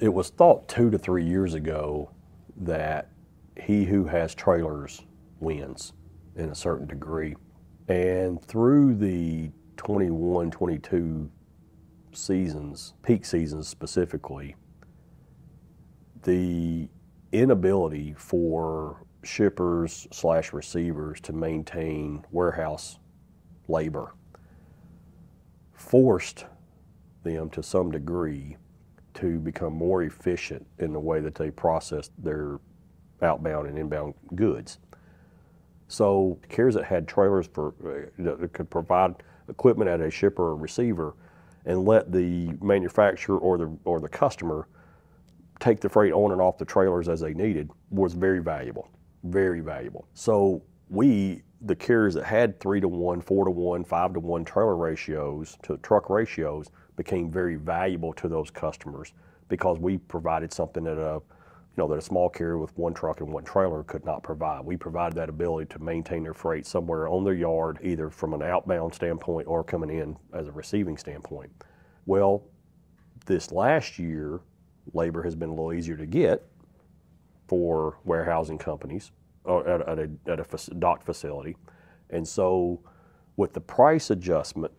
It was thought two to three years ago that he who has trailers wins in a certain degree. And through the 21 22 seasons, peak seasons specifically, the inability for shippers slash receivers to maintain warehouse labor forced them to some degree to become more efficient in the way that they process their outbound and inbound goods. So carriers that had trailers for uh, that could provide equipment at a shipper or receiver, and let the manufacturer or the or the customer take the freight on and off the trailers as they needed was very valuable, very valuable. So we the carriers that had three to one, four to one, five to one trailer ratios to truck ratios became very valuable to those customers because we provided something that a you know that a small carrier with one truck and one trailer could not provide. We provided that ability to maintain their freight somewhere on their yard, either from an outbound standpoint or coming in as a receiving standpoint. Well, this last year, labor has been a little easier to get for warehousing companies or at, at a, at a dock facility, and so with the price adjustment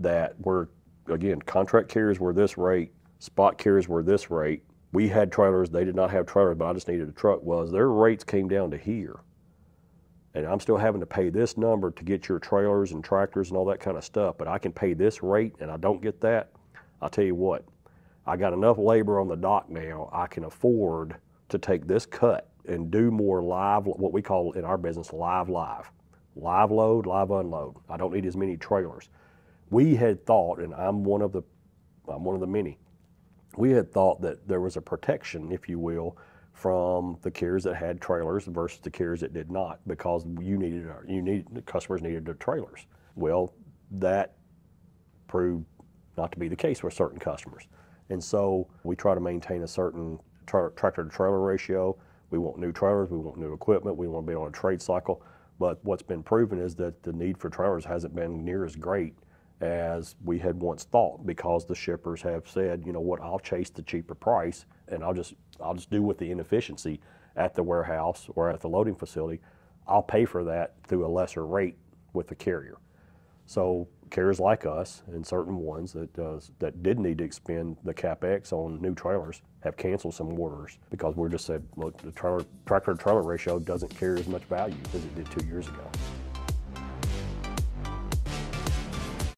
that we're again contract carriers were this rate spot carriers were this rate. We had trailers, they did not have trailers, but I just needed a truck. Was their rates came down to here. And I'm still having to pay this number to get your trailers and tractors and all that kind of stuff, but I can pay this rate and I don't get that. I'll tell you what, I got enough labor on the dock now, I can afford to take this cut and do more live, what we call in our business live live. Live load, live unload. I don't need as many trailers. We had thought, and I'm one of the I'm one of the many we had thought that there was a protection, if you will, from the carriers that had trailers versus the carriers that did not, because you needed you needed, the customers needed the trailers. Well, that proved not to be the case with certain customers, and so we try to maintain a certain tra- tractor to trailer ratio. We want new trailers, we want new equipment, we want to be on a trade cycle. But what's been proven is that the need for trailers hasn't been near as great as we had once thought because the shippers have said, you know what, I'll chase the cheaper price and I'll just I'll just do with the inefficiency at the warehouse or at the loading facility. I'll pay for that through a lesser rate with the carrier. So carriers like us and certain ones that does that did need to expend the capex on new trailers have canceled some orders because we're just said, look, the trailer, tractor to trailer ratio doesn't carry as much value as it did two years ago.